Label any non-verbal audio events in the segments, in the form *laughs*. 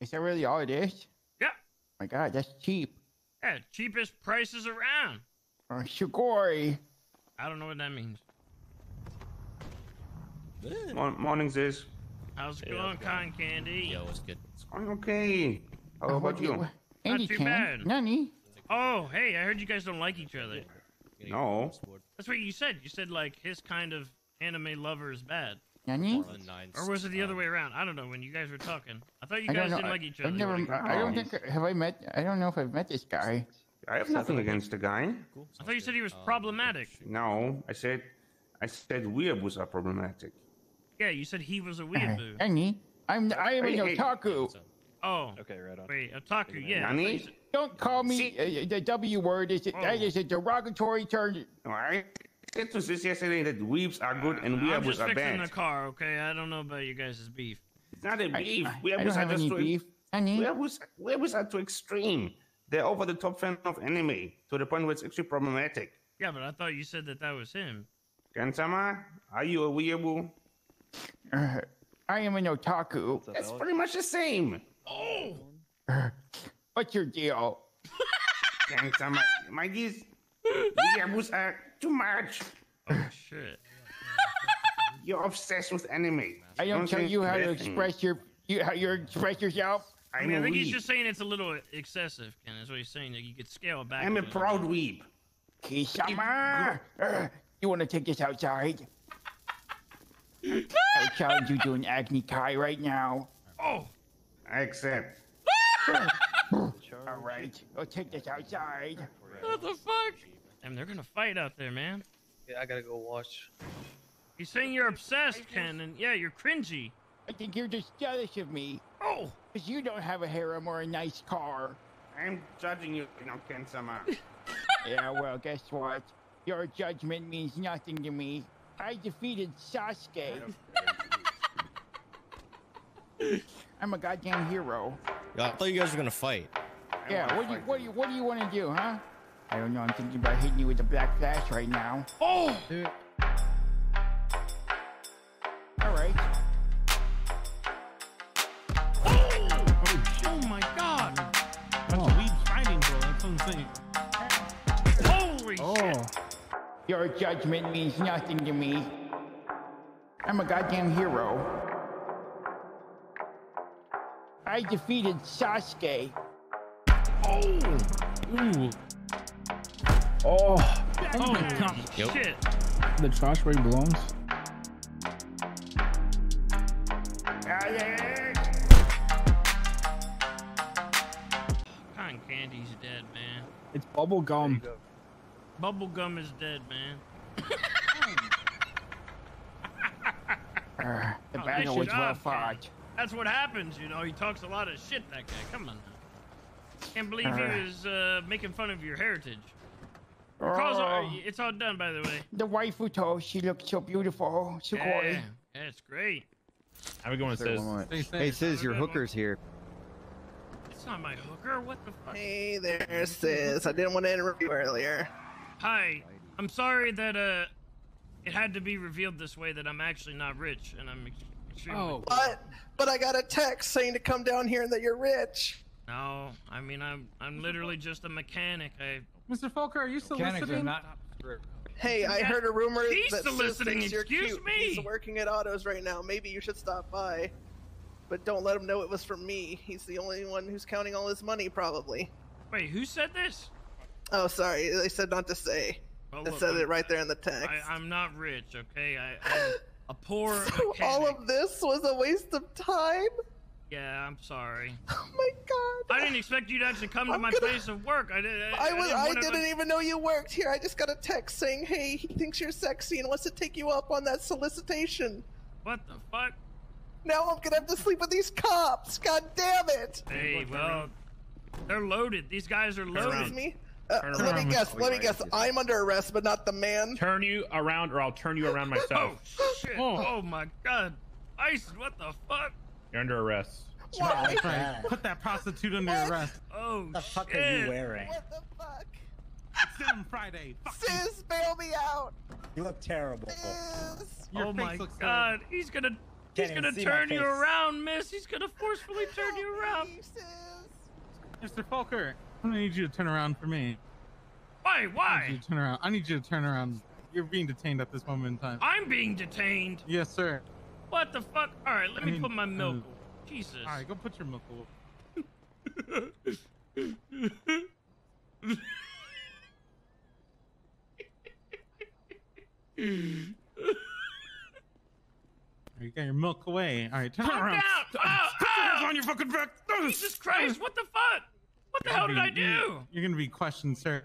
Is that really all it is? Yeah. My God, that's cheap. Yeah, cheapest prices around. Uh, Shigori. I don't know what that means. Mor- morning, Siz. How's it Hey, going, it going? Candy? Yo, what's good? It's going okay. How Uh, about what you? Andy too can. bad. Nani? Oh, hey, I heard you guys don't like each other. No. That's what you said. You said like his kind of anime lover is bad. Nani? Or was it the other way around? I don't know. When you guys were talking, I thought you I guys didn't I- like each I've other. never. Like, I don't Oh. think. Have I met? I don't know if I've met this guy. I have nothing against the guy. I thought you said he was problematic. No, I said, I said weeaboos are problematic. Yeah, you said he was a Uh, weeaboo. Nani? I'm. I am Hey, an hey. otaku. Oh, Okay, right on. wait, otaku. Yeah. I thought Nani? Don't call me uh, the W word. Is Oh. that is a derogatory term? I said to Siz yesterday that weebs are good and I'm weeaboos just are fixing bad. the car, okay? I don't know about you guys' beef. It's not a beef. I, I Weeaboos don't are have just any too, beef. Nani? Weeaboos, weeaboos are too extreme. They're over the top fan of anime to the point where it's actually problematic. Yeah, but I thought you said that that was him. Ken-sama, are you a weeaboo? Uh, I am an otaku. That's pretty much the same. Oh, *laughs* What's your deal? Ken-sama, my geez, weeaboos are too much. oh shit. *laughs* You're obsessed with anime. I don't tell you how to express your you how you express yourself. I I'm mean, I a think he's just saying it's a little excessive, Ken. That's what he's saying. That you could scale it back. I'm a little proud bit. weeb. Kisama, uh, *laughs* you want to take this outside? *laughs* I'll challenge you to an Agni Kai right now. Oh, I accept. All right, I'll take this outside. what the fuck? Damn, they're gonna fight out there, man. Yeah, I gotta go watch. He's saying you're obsessed, Ken, and yeah, you're cringy. I think you're just jealous of me Oh, because you don't have a harem or a nice car. I'm judging you, you know, Ken Sama. *laughs* *laughs* Yeah, well, guess what? Your judgment means nothing to me. I defeated Sasuke. *laughs* I'm a goddamn hero. Yo, I thought you guys were gonna fight. I Yeah, wanna what do you what do you what do you want to do, huh? I don't know. I'm thinking about hitting you with the black flash right now. oh, All right. oh, oh my God! Bunch of weebs fighting, bro. That's what I'm saying. Holy Oh. shit! Your judgment means nothing to me. I'm a goddamn hero. I defeated Sasuke. Oh! Ooh, Oh, oh my god. Yep. Shit! the trash where he belongs. Cotton candy's dead, man. It's bubble gum. Bubblegum is dead, man. Uh, *laughs* the Oh, battle was well Ken. fought. That's what happens, you know. He talks a lot of shit. That guy. Come on now. Can't believe he Uh. was uh, making fun of your heritage. Your calls are, Oh, it's all done, by the way. the waifu told she looked so beautiful. Sugoi. Yeah, yeah, it's great. How we going, Siz? Hey, Hey, Siz, your Have a good one. hooker's here. It's not my hooker. What the fuck? Hey there, Siz. I didn't want to interrupt you earlier. Hi. I'm sorry that uh, it had to be revealed this way that I'm actually not rich, and I'm extremely. Oh. But but I got a text saying to come down here and that you're rich. No, I mean I'm I'm literally just a mechanic. I Mr. Fulker, are you soliciting? Hey, I heard a rumor he's that Siz soliciting, thinks you're excuse cute. me. He's working at Autos right now. Maybe you should stop by. But don't let him know it was from me. He's the only one who's counting all his money, probably. wait. Who said this? Oh, sorry. They said not to say. Oh, well, It look, said I'm- it right there in the text. I, I'm not rich, okay? I, I'm *laughs* a poor So all of this was a waste of time? Yeah, I'm sorry. *laughs* Oh my god. I didn't expect you to actually come to I'm my gonna- place of work. I did. I, I was didn't I didn't even know you worked here. I just got a text saying, "Hey, he thinks you're sexy and wants to take you up on that solicitation." What the fuck? Now I'm gonna have to sleep with these cops. God damn it! Hey, well, they're loaded. These guys are loaded. Excuse me. Uh, Turn let me guess. Let me guess. I'm under arrest, but not the man. Turn you around, or I'll turn you around *laughs* myself. Oh shit! Oh. Oh my god! Ice, what the fuck? You're under arrest. Why? Right. Put that prostitute under What? arrest. Oh What the fuck shit! are you wearing? What the fuck? It's him Friday. Fuck you. Siz, bail me out. You look terrible. Siz. Your oh face my looks so- god! He's gonna He's Can't gonna even see my turn you around, miss. He's gonna forcefully *laughs* turn you around. Please, Siz. Mr. Fulker, I'm gonna need you to turn around for me. Why? I need you Why? to turn around. I need you to turn around. You're being detained at this moment in time. I'm being detained. Yes, sir. What the fuck? All right, let I me mean, put my milk. uh. Jesus. All right, go put your milk away. You got your milk away. All right, turn around. down. Put Oh, your hands oh. on your fucking back. Jesus Christ! What the fuck? What the hell did I do? You're gonna be questioned, sir.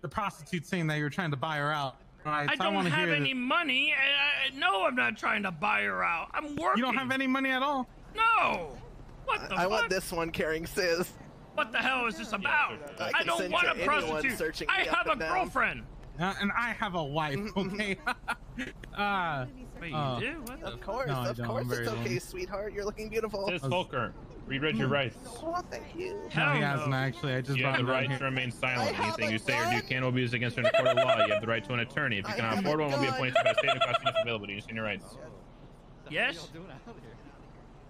The prostitute saying that you were trying to buy her out. All right, I don't want to have hear any that- money. I, I, no, I'm not trying to buy her out. I'm working. You don't have any money at all. No. What the I fuck? want this one carrying Siz. What the hell is this about? I I don't want you a prostitute. searching I have a girlfriend. Uh, and I have a wife. *laughs* Okay. *laughs* uh, Wait, you Oh. do? What Of course, No, of course, it's okay, lonely. sweetheart. You're looking beautiful. Siz Fulker, read read your rights. Oh, thank you. no, he hasn't actually. I just You brought have the him right here. to remain silent. Anything you say or do gun. can be used against you in a court of law. You have the right to an attorney. If you I cannot have afford a one, will be appointed by state and costume available to you in your rights. Yes. Do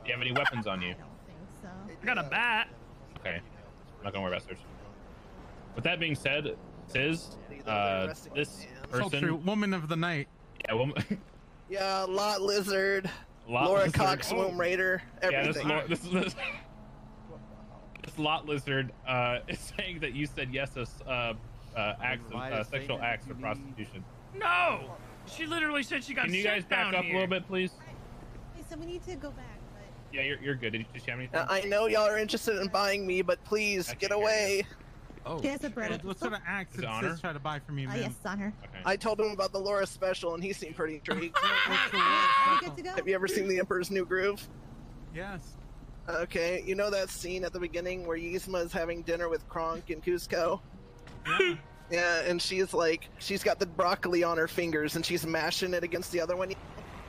you have any weapons on you? I got a bat. Okay. I'm not gonna worry about searching. With that being said, Siz, uh, this person, woman of the night. yeah, woman, *laughs* Yeah, lot lizard, lot Laura lizard. Cox, Womb Raider, Yeah, this, everything. this, this, this lot lizard uh, *laughs* is saying that you said yes to uh, uh, acts of uh, sexual acts or prostitution. No. She literally said she got Can you guys back up here. a little bit, please? Okay, so we need to go back, but Yeah, you're, you're good. Did you, did you have anything? Now, I know y'all are interested in buying me, but please get can't Oh. hear away. she has a bread. What, what sort of acts Is did? Siz try to buy from you, Oh, ma'am? yes, it's on her. Okay. I told him about the Laura special, and he seemed pretty *laughs* intrigued. What's the Are we word? good to go? Have you ever seen The Emperor's New Groove? Yes. Okay, you know that scene at the beginning where Yzma is having dinner with Kronk in Cusco? Yeah. Yeah, and she's like, she's got the broccoli on her fingers, and she's mashing it against the other one.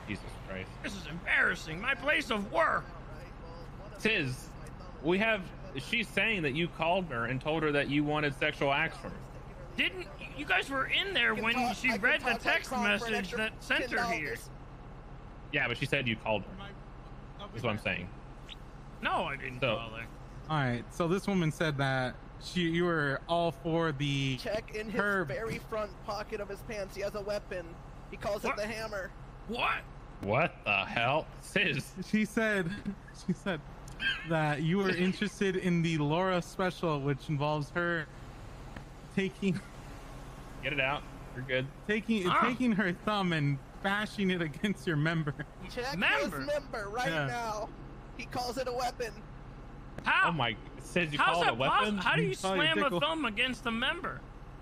Jesus Christ. This is embarrassing. My place of work. Tiz, we have. She's saying that you called her and told her that you wanted sexual acts from her. Didn't you guys were in there when talk- she I read the text Kronk for an message that sent her here? Yeah, but she said you called her. That's what I'm saying. No, I didn't So- call her. All right. So this woman said that she, you were all for the. Check in his Herb. very front pocket of his pants. He has a weapon. He calls What? it the hammer. What? What the hell? Siz, She said, she said that you were interested in the Laura special, which involves her taking get it out. You're good. taking Ah. taking her thumb and bashing it against your member. Check Member? his member right Yeah. now. He calls it a weapon. How? Oh my. Siz, you How's call it a that possible? weapon? How do you Call your slam a dick a- thumb against a member?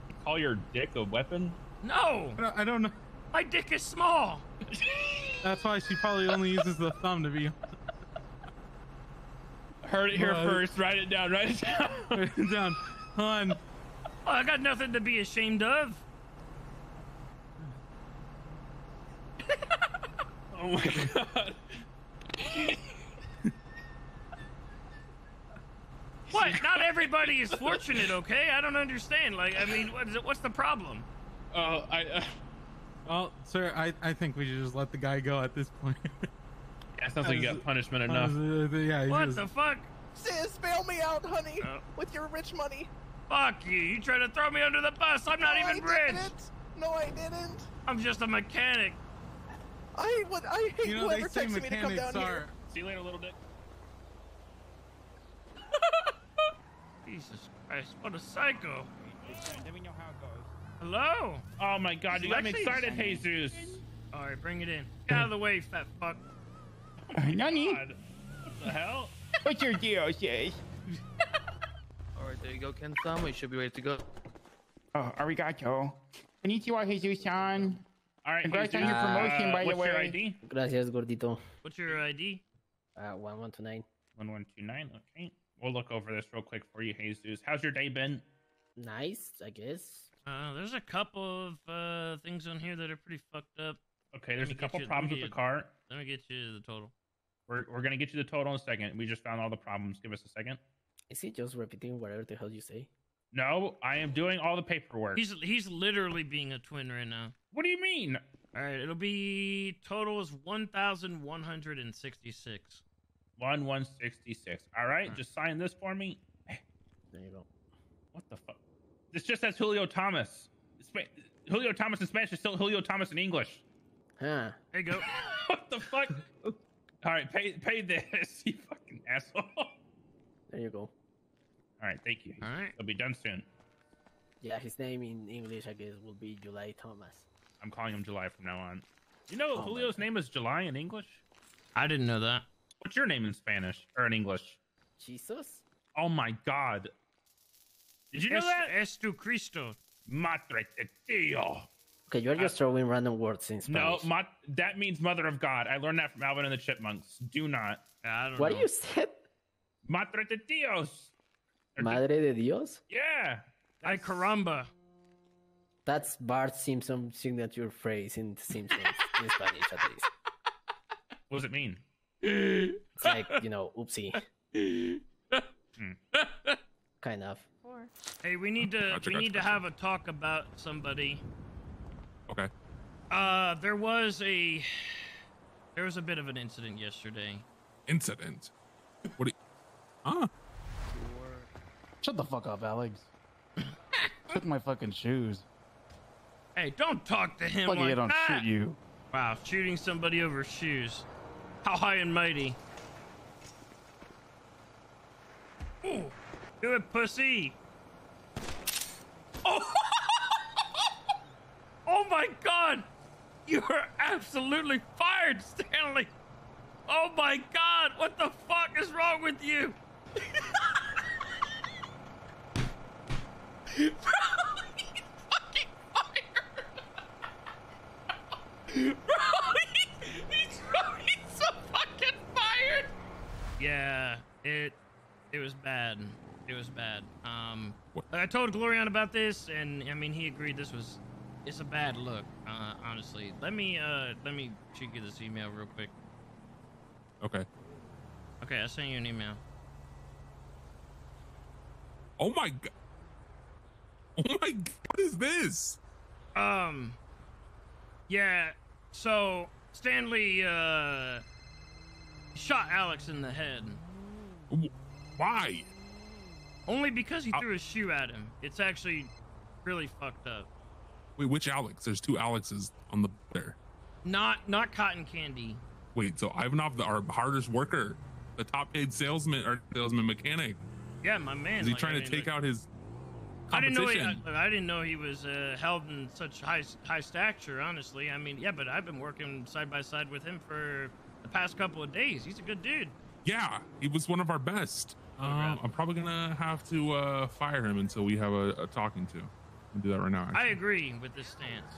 You call your dick a weapon? No, I don't, I don't know. my dick is small. That's why she probably only uses the thumb to be. Heard it here Well, first. Write it down. Write it down. *laughs* Write it down. Hold on. I got nothing to be ashamed of. *laughs* oh my god. What? Not everybody is fortunate, okay? I don't understand. Like, I mean, what is it, what's the problem? Oh, I. Uh, Well, sir, I, I think we should just let the guy go at this point. *laughs* yeah, sounds like you got punishment enough. Uh, yeah, What just- the fuck? Siz, bail me out, honey, Oh. with your rich money. Fuck you. You try to throw me under the bus. I'm not no, even I rich. Didn't. No, I didn't. I'm just a mechanic. I would. I hate You know, whoever say texted me to come down are. here. See you later, little dick. *laughs* Jesus Christ, what a psycho. Let me know how it goes. Hello? Oh my god, you got me excited, Jesus. Alright, bring it in. Get out of the way, fat fuck. Nani, God. What the hell? *laughs* what's your deal, Siz? *laughs* Alright, there you go, Ken-sama. You should be ready to go. Oh, arigato. Konnichiwa, Jesus-san. All right, Congrats on your promotion, uh, by the way. what's your. ID? Gracias, gordito. What's your ID? Uh, 1129. 1129. Okay. We'll look over this real quick for you, Jesus. How's your day been? Nice, I guess. Uh, there's a couple of uh, things on here that are pretty fucked up. Okay, there's a couple you- problems with the car. Let me get you the total. We're, we're gonna get you the total in a second. We just found all the problems. Give us a second. Is he just repeating whatever the hell you say? No, I am doing all the paperwork. He's he's literally being a twin right now. What do you mean? All right, it'll be total is one thousand one hundred and sixty-six. One one sixty six. All right, Alright. just sign this for me. There you go. What the fuck? This just says Julio Thomas. Spa- Julio Thomas in Spanish is still Julio Thomas in English. Huh. There you go. *laughs* what the fuck? *laughs* All right, pay pay this, *laughs* you fucking asshole. There you go. All right, thank you. All right. It'll be done soon. Yeah, his name in English, I guess, will be July Thomas. I'm calling him July from now on. You know Oh Julio's name is July in English? I didn't know that. What's your name in Spanish or in English? Jesus? Oh my god. Did you know es, that? Es tu Cristo. Madre de Dio. Okay, you're just uh, throwing random words in No, Spanish. ma- that means mother of God. I learned that from Alvin and the Chipmunks. Do not. I don't what know. you said? Madre de Dios. Madre de Dios? Yeah. Ay caramba. That's Bart Simpson signature phrase in Simpsons, in Spanish at least. *laughs* What does it mean? It's like, you know, oopsie. Hmm. kind of. Hey, we need to Gotcha, we need to have a talk about somebody. Okay. Uh, there was a there was a bit of an incident yesterday. Incident. What? Do you... Huh? Shut the fuck up, Alex. *laughs* Took my fucking shoes. Hey, don't talk to him Lucky like I don't that. shoot you. Wow, shooting somebody over shoes. How high and mighty. Ooh, do it, pussy. Oh, oh my God! You are absolutely fired, Stanley. Oh my God! What the fuck is wrong with you? Bro, he's fucking fired. Bro, he, he's, he's so fucking fired. Yeah, it it was bad. It was bad. Um, I told Glorian about this, and I mean he agreed this was it's a bad look. Uh, honestly, let me uh let me shoot you this email real quick. Okay. Okay, I sent you an email. Oh my god. Oh my. god! What is this? Um, yeah. So Stanley uh shot Alex in the head. Why? Only because he Uh, threw a shoe at him. It's actually really fucked up. Wait, which Alex? There's two Alexes on the there. Not not cotton candy. Wait, so Ivanov, the, our hardest worker, the top paid salesman or salesman mechanic, Yeah, my man. is he like, trying I to take out his I didn't know. He? I, I didn't know he was uh, held in such high high stature. Honestly, I mean, yeah, but I've been working side by side with him for the past couple of days. He's a good dude. yeah, he was one of our best. Oh, Um. I'm probably gonna have to uh, fire him until we have a, a talking to. I'll do that right now. I agree with this stance.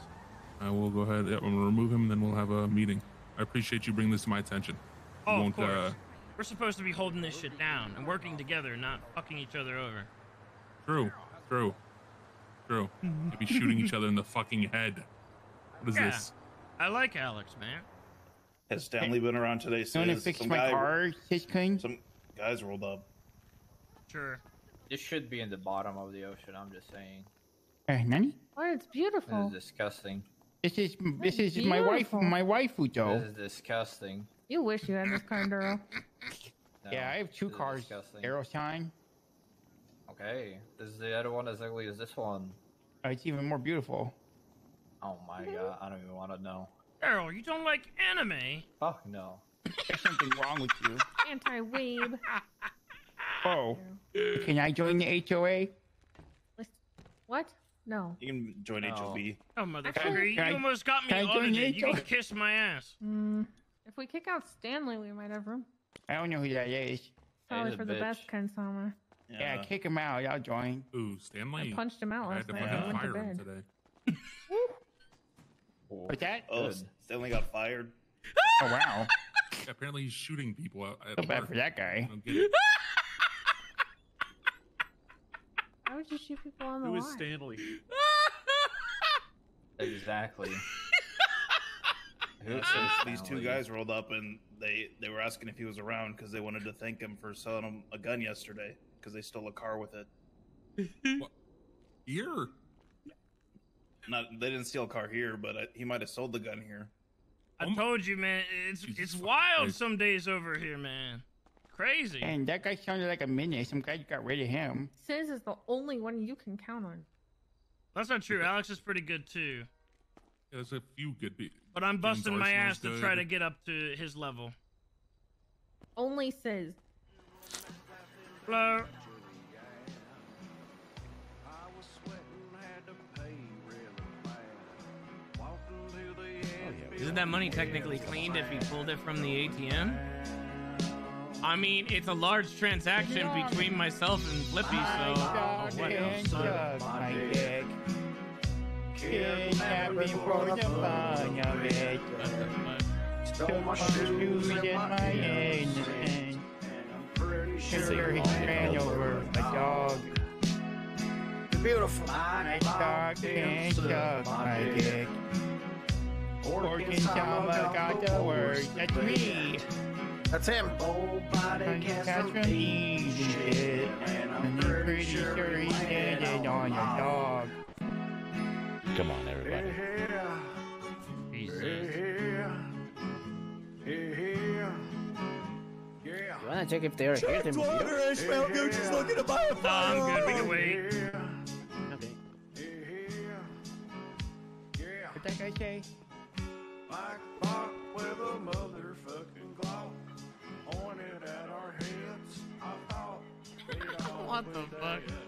I will go ahead. Yep, I'm gonna remove him, and then we'll have a meeting. I appreciate you bringing this to my attention. We Oh, of won't, course. uh, We're supposed to be holding this shit down and working together, not fucking each other over. True, true, true. Maybe shooting each other in the fucking head. What is Yeah. this? I like Alex, man. Has Stanley been around today? You want to Says fix some my guy- car, his kind? Some guys rolled up. Sure. This should be in the bottom of the ocean. I'm just saying. Uh, Nani? Oh, it's This beautiful. is disgusting. This is this That's is my wife, beautiful. my waifu, Joe. This is disgusting. You wish you had this kind, girl. *laughs* No, Yeah, I have two cars. Arrow sign. Okay, this is the other one as ugly as this one. Uh, it's even more beautiful. Oh my god, I don't even want to know. Errol, you don't like anime? Fuck no. There's something wrong with you. Anti-weeb. *laughs* Oh, can I join the HOA? What? No. You can join No. HOB. Oh, motherfucker, you Can I- almost got me can audited. You can kiss my ass. Mm, if we kick out Stanley, we might have room. I don't know who that is. Probably a for the bitch. best, Kensama. Yeah, kick him out. I'll join. Ooh, Stanley. I punched him out I last had to night. fucking I went to fire him bed. today. *laughs* What's that? Oh, Good. Stanley got fired. Oh wow, *laughs* apparently he's shooting people at, at so bad for that I guy. *laughs* don't get it. Why would you shoot people on the Who is line? Stanley? *laughs* Exactly. Who is So these two guys rolled up and they they were asking if he was around because they wanted to thank him for selling them a gun yesterday because they stole a car with it. *laughs* Here. not they didn't steal a car here, but uh, he might have sold the gun here. I told you, man. It's it's wild some days over here, man. Crazy. And that guy sounded like a menace. I'm glad you got rid of him. Siz is the only one you can count on. That's not true. Alex is pretty good too. There's a few good people. But I'm busting my ass to try to get up to his level. Only Siz. Hello. Oh, Isn't that money technically cleaned if he pulled it from the ATM? I mean, it's a large transaction between myself and Flippy, so. Uh, dog what else? my dick. Kidnapping for the fun of it. Took my shoes in my innocence. Sure, he ran over a dog. Beautiful. My dog and suck my dick. Orkin got the word. That's me. That's him. Catch from shit. And I'm pretty sure he did it on your dog. Come on, everybody. You wanna check if they're here? Then I smell Gucci's looking to buy a No, I'm good. We can wait. Okay. What that guy say? with a motherfucking What the fuck?